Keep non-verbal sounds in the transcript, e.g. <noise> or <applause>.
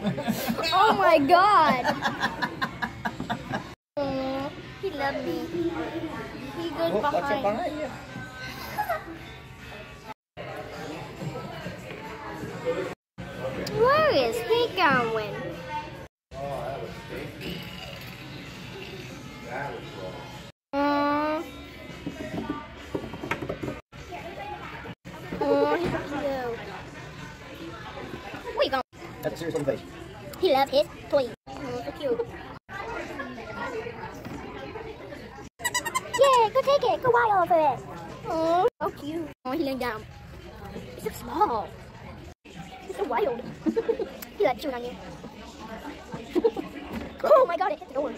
Oh my god. Aw, <laughs> he loved me. He goes Oh, watch up behind. behind you. <laughs> Where is he going? Aw. Aw, he's so That's a serious looking face. He loves his toys. Oh, so cute. yeah, go take it. Go wild over it. Oh, so cute. Oh, he laying down. He's so small. He's so wild. <laughs> he like chewing on you. <laughs> oh my god, it hit the door.